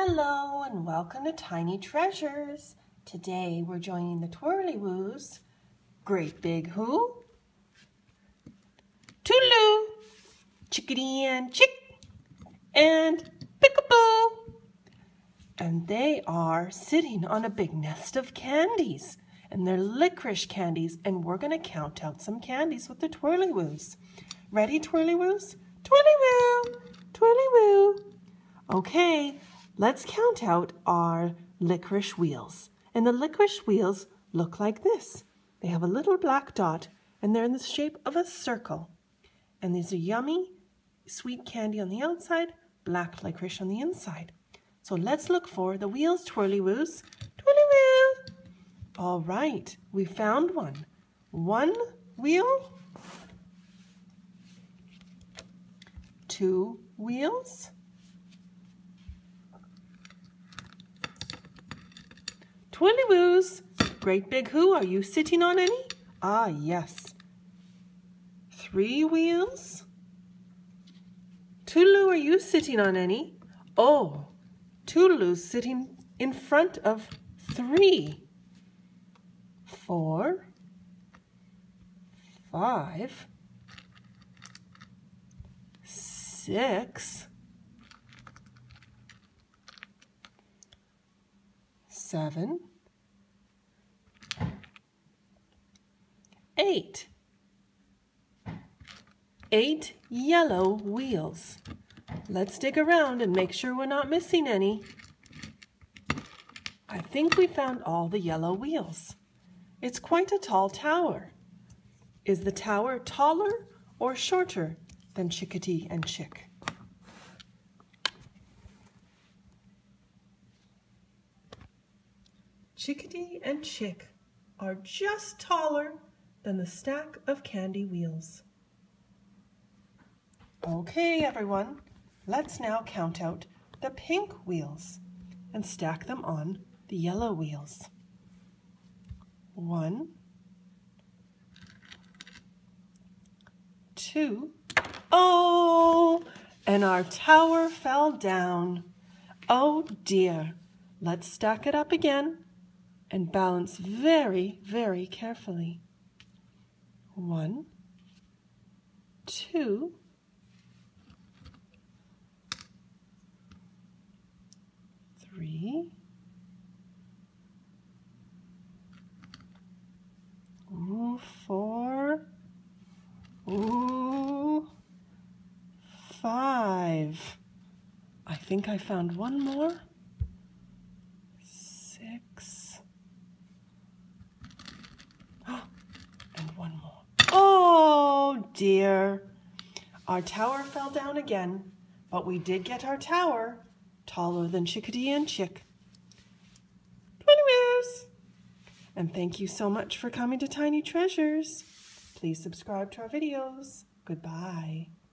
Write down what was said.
Hello and welcome to Tiny Treasures. Today we're joining the Twirlywoos. Great Big Hoo? Toodloo, Chickadee and Chick, and Peekaboo. And they are sitting on a big nest of candies. And they're licorice candies. And we're going to count out some candies with the Twirlywoos. Ready, Twirlywoos? Twirlywoo! Twirlywoo! Okay, let's count out our licorice wheels. And the licorice wheels look like this. They have a little black dot and they're in the shape of a circle. And these are yummy, sweet candy on the outside, black licorice on the inside. So let's look for the wheels, Twirlywoos. Twirlywoo! All right, we found one. One wheel, two wheels, Twirlywoos, Great Big Hoo, are you sitting on any? Ah, yes. Three wheels? Toodloo, are you sitting on any? Oh, Toodloo's sitting in front of three. Four, five, six, seven, eight. Eight yellow wheels. Let's dig around and make sure we're not missing any. I think we found all the yellow wheels. It's quite a tall tower. Is the tower taller or shorter than Chickadee and Chick? Chickadee and Chick are just taller than the stack of candy wheels. Okay, everyone, let's now count out the pink wheels and stack them on the yellow wheels. One, two, oh, and our tower fell down. Oh dear, let's stack it up again and balance very, very carefully. One, two, three, ooh, four, ooh, five. I think I found one more. Six. and one more. Oh dear. Our tower fell down again, but we did get our tower taller than Chickadee and Chick. Twinnies! And thank you so much for coming to Tiny Treasures. Please subscribe to our videos. Goodbye.